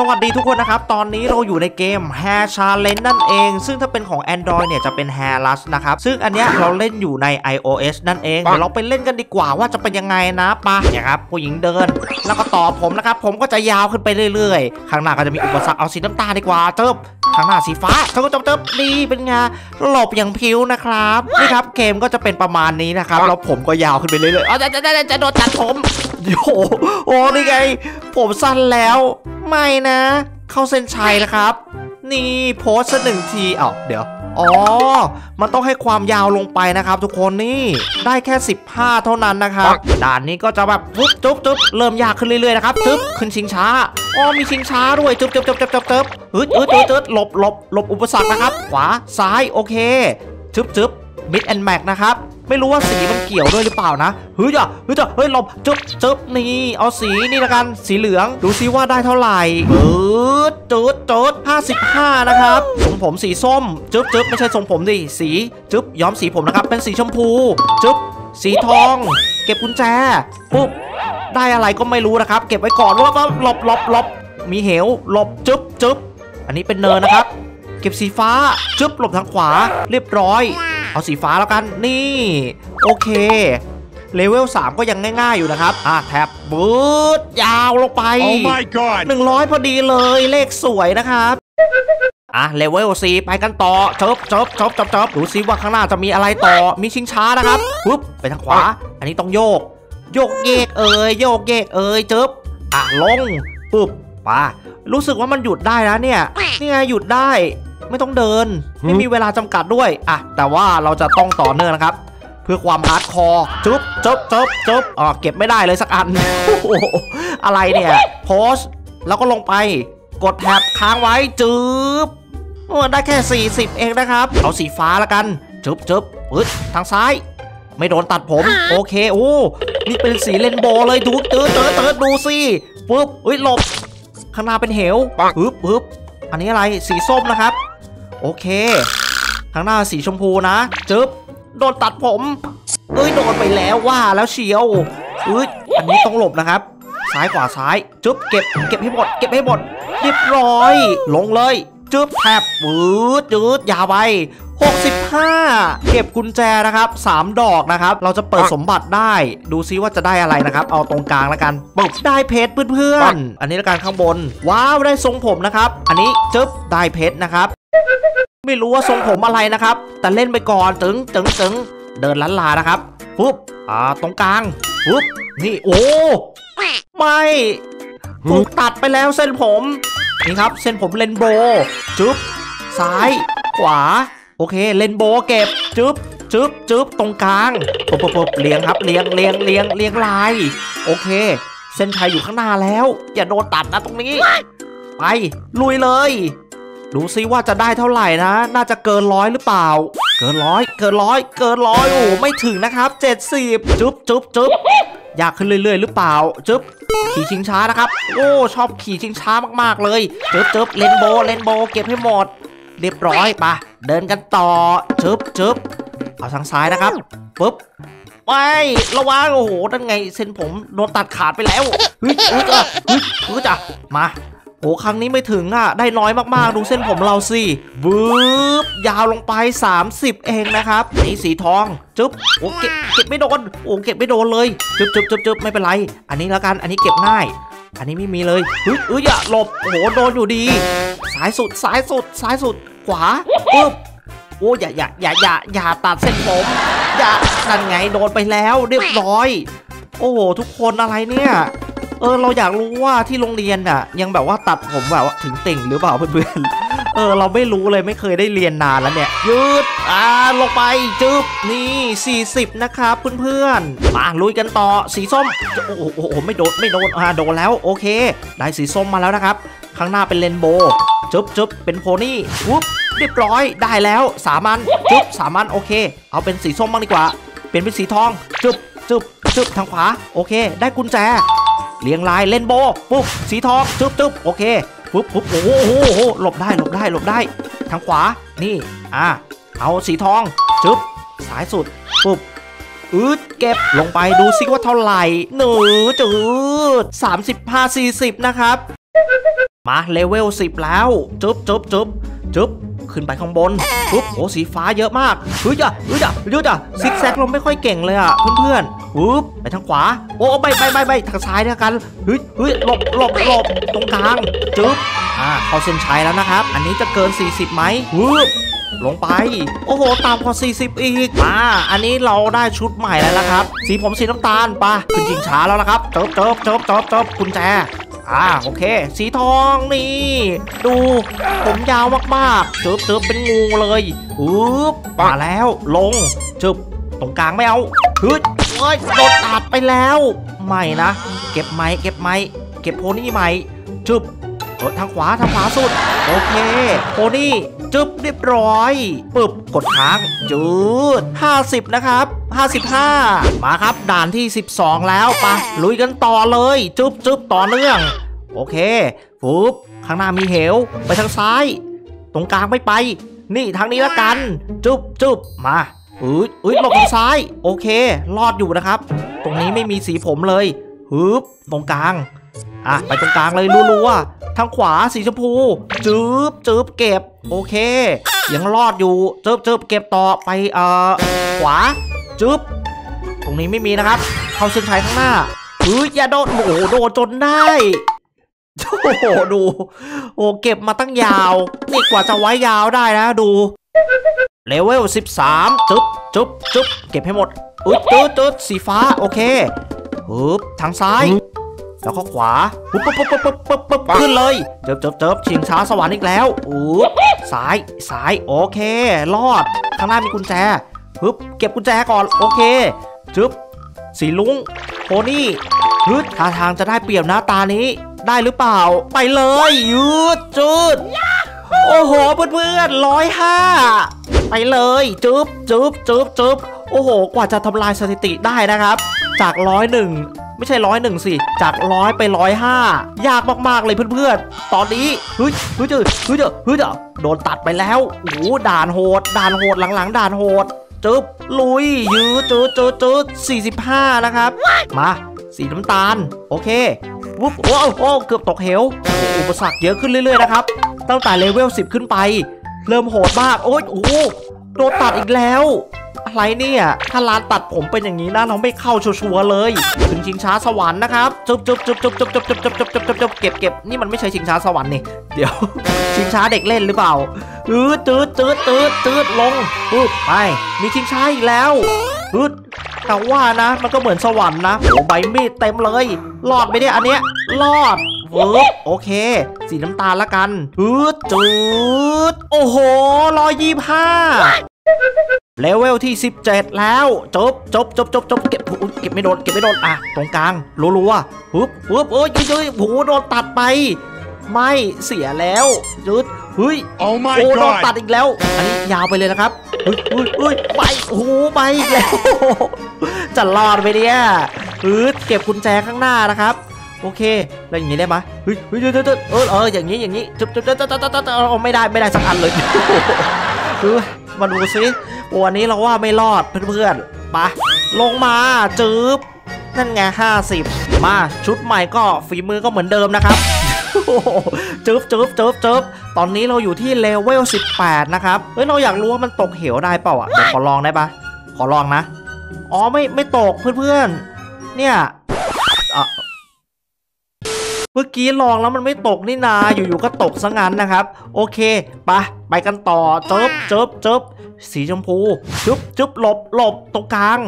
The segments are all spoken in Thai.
สวัสดีทุกคนนะครับ ตอนนี้เราอยู่ในเกม Hair Challenge นั่นเอง ซึ่งถ้าเป็นของ Android เนี่ยจะเป็น Hair Rush นะครับ ซึ่งอันเนี้ยเราเล่นอยู่ใน iOS นั่นเองเดี๋ยวเราไปเล่นกันดีกว่าว่าจะเป็นยังไงนะปะเนี่ยครับผู้หญิงเดิน แล้วก็ต่อผมนะครับ ผมก็จะยาวขึ้นไปเรื่อยๆ ข้างหน้าก็จะมีอุปสรรคเอาสีน้ำตาลดีกว่าเติบข้างหน้าสีฟ้าเติบเติบเติบดีเป็นไงหลบอย่างพิ้วนะครับนี่ครับเกมก็จะเป็นประมาณนี้นะครับแล้วผมก็ยาวขึ้นไปเรื่อยๆอ๋อจะจะจะจะโดนตัดผมโอ้โหโอ้นี่ไง ผมสั้นแล้ว ไม่นะ เข้าเส้นชัยนะครับ นี่โพสสักหนึ่งทีเอ้าเดี๋ยวอ๋อ มันต้องให้ความยาวลงไปนะครับ ทุกคนนี่ได้แค่ 15 เท่านั้นนะครับด่านนี้ก็จะแบบจุ๊บจุ๊บจุ๊บเริ่มยากขึ้นเรื่อยๆนะครับจุ๊บขึ้นชิงช้าอ๋อมีชิงช้าด้วยจุ๊บจุ๊บจุ๊บจุ๊บจุ๊บจุ๊บอึดอึดฮึดหลบหลบหลบอุปสรรคนะครับ ขวาซ้ายโอเคจุ๊บจุ๊บมิดแอนด์แม็กนะครับ ไม่รู้ว่าสีมันเกี่ยวด้วยหรือเปล่านะเฮ้ยจ้ะเฮ้ยจ้ะเฮ้ยหลบจุ๊บจุ๊บนี่เอาสีนี่ละกันสีเหลือง ดูซิว่าได้เท่าไหร่ปื๊ดจุดจุด55นะครับทรงผมสีส้มจุ๊บจุ๊บไม่ใช่ทรงผมดิสีจุ๊บย้อมสีผมนะครับ เป็นสีชมพูจุ๊บสีทอง เก็บกุญแจปุ๊บได้อะไรก็ไม่รู้นะครับ เก็บไว้ก่อนว่าหลบหลบหลบมีเหวหลบจุ๊บจุ๊บอันนี้เป็นเนินนะครับ เก็บสีฟ้าจุ๊บหลบทางขวา เรียบร้อย เอาสีฟ้าแล้วกันนี่ โอเคเลเวล 3 ก็ยังง่ายๆอยู่นะครับ อะ tap boost ยาวลงไป Oh my god! 100 พอดีเลยเลขสวยนะครับ อะเลเวล 4 ไปกันต่อจบจบจบจบจบดูซิว่าข้างหน้าจะมีอะไรต่อมีชิงช้านะครับปุ๊บไปทางขวา อันนี้ต้องโยก โยกเยกเอ่ยโยกเยกเอ่ยจบอะลงปุ๊บป่ารู้สึกว่ามันหยุดได้นะเนี่ยนี่ไงหยุดได้ ไม่ต้องเดิน ไม่มีเวลาจำกัดด้วยอะแต่ว่าเราจะต้องต่อเนื่องนะครับ เพื่อความ hardcore จุ๊บจุ๊บจุ๊บจุ๊บอ๋อเก็บไม่ได้เลยสักอันโอ้โหอะไรเนี่ยโพสต์แล้วก็ลงไปกด tap ค้างไว้จึ๊บโอ้ได้แค่ 40 เองนะครับ เอาสีฟ้าละกันจึ๊บจึ๊บปึ๊ดทางซ้าย ไม่โดนตัดผม โอเค โอ้ นี่เป็นสีเรนโบว์เลยดูเติร์ดเติร์ดเติร์ดดูสิปึ๊บเฮ้ยหลบ ข้างหน้าเป็นเหวปึ๊บปึ๊บอันนี้อะไรสีส้มนะครับ โอเคข้างหน้าสีชมพูนะจึ๊บโดนตัดผมเอ้ยโดนไปแล้วว่าแล้วเชียวเอ้ยอันนี้ต้องหลบนะครับ ซ้ายขวาซ้ายจึ๊บเก็บเก็บให้หมดเก็บให้หมดเรียบร้อย ลงเลยจึ๊บแทบปืดจืดยาไป65 เก็บกุญแจนะครับ 3 ดอกนะครับ เราจะเปิดสมบัติได้ ดูซิว่าจะได้อะไรนะครับ เอาตรงกลางแล้วกันปึ๊บได้เพชรเพื่อนๆ อันนี้ละกันข้างบน ว้าว ได้ทรงผมนะครับ อันนี้จึ๊บได้เพชรนะครับ ไม่รู้ว่าทรงผมอะไรนะครับ แต่เล่นไปก่อนตึงตึงตึงเดินลันลานะครับปุ๊บอ่าตรงกลางปุ๊บนี่โอ้ไม่ถูกตัดไปแล้วเส้นผมนี่ครับ เส้นผมเลนโบว์จึ๊บซ้าย ขวา โอเค เลนโบว์เก็บจึ๊บจึ๊บจึ๊บตรงกลางปุ๊บปุ๊บปุ๊บเลียงครับเลียงเลียงเลียงเลียงลาย โอเค เส้นชัยอยู่ข้างหน้าแล้ว อย่าโดนตัดนะตรงนี้ ไปลุยเลย ดูซิว่าจะได้เท่าไหร่นะ น่าจะเกินร้อยหรือเปล่า เกินร้อย เกินร้อย เกินร้อยโอ้ไม่ถึงนะครับ70จุ๊บจุ๊บจุ๊บอยากขึ้นเรื่อยๆ หรือเปล่าจุ๊บขี่ชิงช้านะครับ โอ้ชอบขี่ชิงช้ามากๆเลยจุ๊บจุ๊บเลนโบเลนโบเก็บให้หมด เรียบร้อยปะเดินกันต่อจุ๊บจุ๊บเอาทางซ้ายนะครับปุ๊บไม่ระวังโอ้โหนั่นไงเส้นผมโดนตัดขาดไปแล้วเฮ้ยเฮ้ยจ้ะเฮ้ยเฮ้ยจ้ะมา โอ้ครั้งนี้ไม่ถึงอะ ได้น้อยมากๆ ดูเส้นผมเราสิวืบยาวลงไป 30 เองนะครับนี่สีทอง จึ๊บโอ้เก็บเก็บไม่โดน โอ้เก็บไม่โดนเลย จึ๊บจึ๊บจึ๊บจึ๊บไม่เป็นไร อันนี้แล้วกัน อันนี้เก็บง่าย อันนี้ไม่มีเลยเฮ้ยเอ้ยอย่าหลบ โอ้โห โดนอยู่ดีซ้ายสุดซ้ายสุดซ้ายสุด ขวาปึ๊บโอ้อย่าอย่าอย่าอย่าอย่าตัดเส้นผม อย่านั่นไง โดนไปแล้ว เรียบร้อย โอ้โห ทุกคนอะไรเนี่ย เออเราอยากรู้ว่าที่โรงเรียนน่ะ ยังแบบว่าตัดผมแบบว่าถึงติ่งหรือเปล่าเพื่อนๆเออ เราไม่รู้เลยไม่เคยได้เรียนนานแล้วเนี่ย ยืดอ่าลงไปจึ๊บนี่ 40 นะครับเพื่อนๆมาลุยกันต่อสีส้มโอ้โหโอ้โหไม่โดนไม่โดนอ่าโดนแล้วโอเค ได้สีส้มมาแล้วนะครับ ข้างหน้าเป็นเรนโบว์จึ๊บจึ๊บเป็นโพนี่วุ๊บเรียบร้อยได้แล้วสามัญจึ๊บสามัญโอเค เอาเป็นสีส้มบ้างดีกว่า เป็นเป็นสีทองจึ๊บจึ๊บจึ๊บทางขวาโอเค ได้กุญแจ เรียงลายเล่นโบปุ๊บสีทองจึ๊บจึ๊บโอเคปุ๊บปุ๊บโอ้โหหลบได้หลบได้หลบได้ ทางขวานี่อะเอาสีทองจึ๊บสายสุดปุ๊บอืดเก็บลงไปดูซิว่าเท่าไหร่หนูจืด35 40นะครับ มาเลเวล10แล้วจึ๊บจึ๊บจึ๊บจึ๊บ ขึ้นไปข้างบนปุ๊บโอ้สีฟ้าเยอะมากเฮ้ยจ้ะเฮ้ยจ้ะเฮ้ยจ้ะซิกแซกเราไม่ค่อยเก่งเลยอะเพื่อนๆปุ๊บไปทางขวา โอ้ไปไปไปไปทางซ้ายด้วกันเฮ้ยเฮ้ยหลบหลบหลบตรงกลางจึ๊บอ่าเข้าเส้นชัยแล้วนะครับ อันนี้จะเกิน 40ไหมปุ๊บลงไป โอ้โหต่ำกว่า40 อีกมาอันนี้เราได้ชุดใหม่แล้วนะครับ สีผมสีน้ำตาลปะขึ้นชิงช้าแล้วนะครับจบจบจบจบจบกุญแจ อ่าโอเค สีทองนี่ ดูผมยาวมากๆเจิบเจิบเป็นงูเลยปึ๊บมาแล้วลงจึบตรงกลางไม่เอาฮึดเฮ้ยโดนตัดไปแล้วไม่นะ เก็บไม้เก็บไม้เก็บโพนี่ใหม่จึบเออทางขวาทางขวาสุด โอเค โพนี่ จึบเรียบร้อยปึ๊บกดค้างจืด50 นะครับ 55 มาครับด่านที่ 12 แล้วไปะลุยกันต่อเลยจึบจึบต่อเนื่อง โอเคฟุบข้างหน้ามีเหว ไปทางซ้าย ตรงกลางไม่ไป นี่ทางนี้ละกัน จุบจุบมาอุ้ยอุ้ยหลบทางซ้าย โอเค รอดอยู่นะครับ ตรงนี้ไม่มีสีผมเลยฮึบตรงกลาง อะไปตรงกลางเลยรัวๆทางขวาสีชมพูจืบจืบเก็บ โอเค ยังรอดอยู่จืบจืบเก็บต่อไปเอ่อขวาจืบตรงนี้ไม่มีนะครับ เข้าเส้นชัยข้างหน้าเฮ้ยอย่าโดนโอ้โหโดนจนได้โอ้โหดู โอ้เก็บมาตั้งยาวนี่กว่าจะไว้ยาวได้นะดูเลเวล13 จุ๊บจุ๊บจุ๊บเก็บให้หมด อุ๊ยจุ๊ดจุ๊ดสีฟ้า โอเคปึ๊บทางซ้าย แล้วก็ขวาปุ๊บปุ๊บปุ๊บปุ๊บปุ๊บปุ๊บปุ๊บขึ้นเลยเจิบเจิบเจิบชิงช้าสวรรค์อีกแล้วอุ๊บซ้ายซ้ายโอเค รอดข้างหน้ามีกุญแจปึ๊บเก็บกุญแจก่อนโอเคจึ๊บสีลุงโพนี่ฮึดท่าทางจะได้เปรียบนะตานี้ ได้หรือเปล่า ไปเลยยืดจุดโอ้โหเพื่อนๆร้อยห้าไปเลยจึ๊บจึ๊บจึ๊บจึ๊บโอ้โห กว่าจะทำลายสถิติได้นะครับ จากร้อยหนึ่ง ไม่ใช่ร้อยหนึ่งสิ จากร้อยไปร้อยห้ายากมากๆเลยเพื่อนๆ ตอนนี้เฮ้ยเฮ้ยเจอเฮ้ยเจอเฮ้ยเจอโดนตัดไปแล้วโอ้โหด่านโหด ด่านโหดหลังๆ ด่านโหดจึ๊บลุยยืดจืดจืดจืดสี่สิบห้านะครับ มาสีน้ำตาล โอเควุ๊บโอ้โอ้เกือบตกเหวโอ้โหอุปสรรคเยอะขึ้นเรื่อยๆนะครับ ตั้งแต่เลเวล10 ขึ้นไป เริ่มโหดมาก โอ๊ยโอ้โหโดนตัดอีกแล้ว อะไรเนี่ยถ้าร้านตัดผมเป็นอย่างนี้นะเราไม่เข้าชัวร์เลย ถึงชิงช้าสวรรค์นะครับจุบจุบจุบจุบจุบจุบจุบจุบจุบจุบจุบจบเก็บเก็บนี่มันไม่ใช่ชิงช้าสวรรค์นี่เดี๋ยว ชิงช้าเด็กเล่นหรือเปล่าอืดตืดตืดตืดตืดลงปึ๊บไปมีชิงช้าอีกแล้วอืดแต่ว่านะมันก็เหมือนสวรรค์นะโอ้ใบมีดเต็มเลยรอดไปเนี่ยอันเนี้ยรอดเวิร์บโอเค สีน้ำตาลละกันอืดจืดโอ้โหร้อยยี่ห้า เลเวลที่ 17 แล้ว จบจบจบจบจบเก็บอุ๊ยเก็บไม่โดนเก็บไม่โดนอะตรงกลางรัวๆปึ๊บปึ๊บโอ้ยเฮ้ยโอ้โหโดนตัดไป ไม่เสียแล้วจืดเฮ้ย Oh my โอ้โดน god! ตัดอีกแล้ว อันนี้ยาวไปเลยนะครับเฮ้ยเฮ้ยเฮ้ยไปโอ้โหไปอีกแล้ว จะรอดไปเนี่ยฮึดเก็บกุญแจข้างหน้านะครับโอเคแล้วอย่างนี้ได้ไหมเฮ้ยเฮ้ยเฮ้ยเฮ้ยเฮ้ยเออเอออย่างนี้อย่างนี้จุ๊บจุ๊บจุ๊บจุ๊บจุ๊บจุ๊บเอาไม่ได้ไม่ได้สักอันเลยเฮ้ยมาดูซิ วันนี้เราว่าไม่รอดเพื่อนๆไปลงมาจื๊บนั่นไง50 มาชุดใหม่ก็ฝีมือก็เหมือนเดิมนะครับจึ๊บจึ๊บจึ๊บจึ๊บตอนนี้เราอยู่ที่เลเวล 18 นะครับ เฮ้ย เราอยากรู้ว่ามันตกเหวได้เปล่าอะ เดี๋ยวขอลองได้ปะขอลองนะ อ๋อ ไม่ ไม่ตกเพื่อนๆ เนี่ยอะ มื่อกี้ลองแล้วมันไม่ตกนี่นาอยู่ๆก็ตกซะงั้นนะครับ โอเคไปไปกันต่อเจิบเจิบเจิบสีชมพูจึ๊บจึ๊บหลบหลบตรงกลาง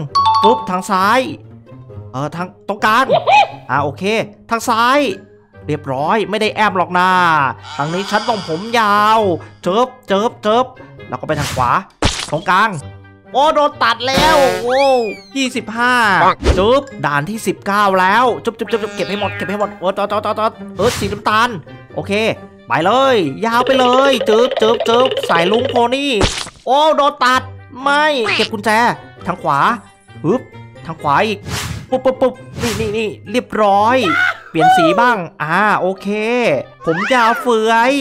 ปุ๊บทางซ้ายเออทางตรงกลางอ่าโอเค ทางซ้าย เรียบร้อยไม่ได้แอบหรอกนะทางนี้ฉันต้องผมยาวเจิบเจิบเจิบแล้วก็ไปทางขวาตรงกลาง โอ้โดนตัดแล้วโอ้ยี่สิบห้าจุ๊บด่านที่ 19 แล้ว จุ๊บจุ๊บจุบจุบเก็บให้หมดเก็บให้หมดโอ้จอจอจอจอเออสีน้ำตาล โอเค ไปเลย ยาวไปเลยจึบจึบจึบใส่ลุงโพนี่ โอ้โดนตัดไม่เก็บกุญแจทางขวาฮึบทางขวาอีกปุ๊บปุ๊บปุ๊บนี่นี่นี่เรียบร้อย เปลี่ยนสีบ้าง อ่าโอเค ผมยาวเฟือย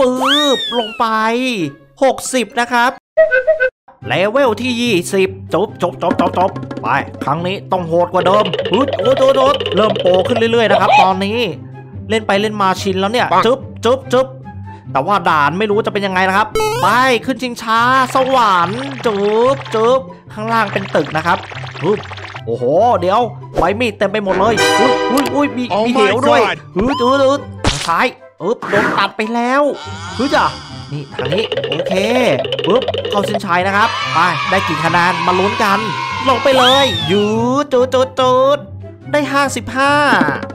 ปื๊บลงไป 60 นะครับ เลเวลที่ 20 จบจบจบจบจบไป ครั้งนี้ต้องโหดกว่าเดิมฮึดโอ้โดดโดดเริ่มโปรขึ้นเรื่อยๆนะครับตอนนี้ เล่นไปเล่นมาชินแล้วเนี่ยจึ๊บจึ๊บจึ๊บแต่ว่าด่านไม่รู้จะเป็นยังไงนะครับ ไปขึ้นชิงช้า สวรรค์จึ๊บจึ๊บข้างล่างเป็นตึกนะครับปึ๊บโอ้โห เดี๋ยวใบมีดเต็มไปหมดเลยอุ้ยอุ้ยอุ้ยมี Oh มี my เหวด้วย God ฮึดฮึดฮึดทางซ้ายอึ๊บโดนตัดไปแล้วฮึดอะ นี่ทางนี้โอเคปุ๊บเข้าเส้นชัยนะครับไปได้กี่คะแนนมาลุ้นกัน ลงไปเลยยูดจูดจูดจูดได้ 55